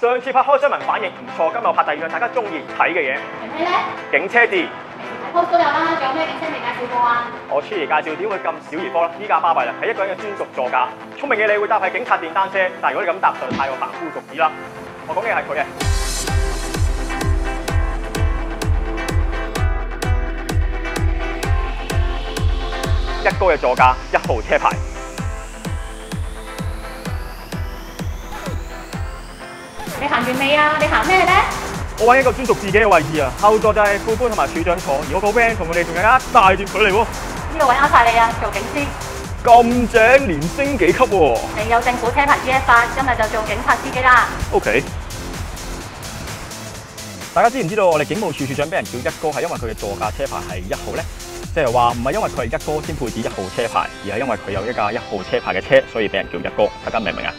上次拍開箱文反應唔錯，今日我拍第二樣大家中意睇嘅嘢，係咩咧？警車誌。post 都有啦，仲有咩警車未介紹過啊？我 Chili 介紹點會咁小兒科咧？依家巴閉啦，係一個人嘅專屬座駕。聰明嘅你會搭係警察電單車，但係如果你咁搭就太過凡夫俗子啦。我講嘅係佢嘅。一哥嘅座駕，一號車牌。你行完未啊？你行咩咧？我揾一個專屬自己嘅位置啊，後座就係副官同埋處長坐，而我個 van 同佢哋仲有一大段距離喎。呢個位啱晒你啊！做警司，咁正，連升幾級喎你有政府車牌 E.F. 八，今日就做警察司機啦。？OK。大家知唔知道我哋警務處處長俾人叫一哥係因為佢嘅座駕車牌係一號呢？即係話唔係因為佢係一哥先配置一號車牌，而係因為佢有一架一號車牌嘅車，所以俾人叫一哥。大家明唔明啊？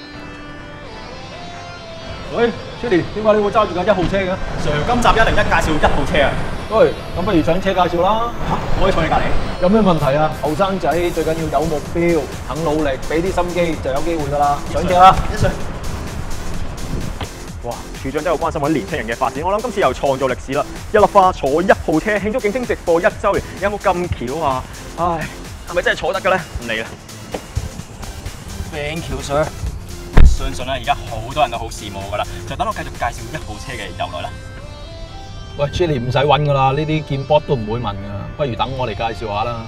喂，Chili，點解你會揸住架一號車嘅？Sir，今集一零一介紹一號車啊！喂，咁不如上車介紹啦。吓我可以坐你隔離。有咩問題啊？後生仔最緊要有目標，肯努力，俾啲心機就有機會噶啦。上車啦！一上。哇！處長真係好關心揾年輕人嘅發展，我諗今次又創造歷史啦！一粒花坐一號車慶祝警星直播一週年，有冇咁巧啊？唉，係咪真係坐得嘅咧？唔理啦。Thank you, sir。相信咧，而家好多人都好羨慕噶啦，就等我繼續介紹一號車嘅由來啦。喂，Chili 唔使揾噶啦，呢啲見 bot 都唔會問噶，不如等我嚟介紹下啦。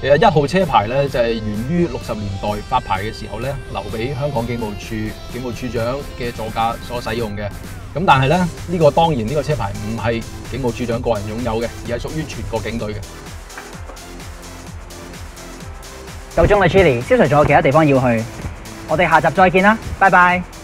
其實一號車牌咧就係源於六十年代發牌嘅時候咧，留俾香港警務處警務處長嘅座駕所使用嘅。咁但係咧呢個當然呢個車牌唔係警務處長個人擁有嘅，而係屬於全國警隊嘅。夠鐘啦，Chili。消除仲有其他地方要去，我哋下集再见啦，拜拜。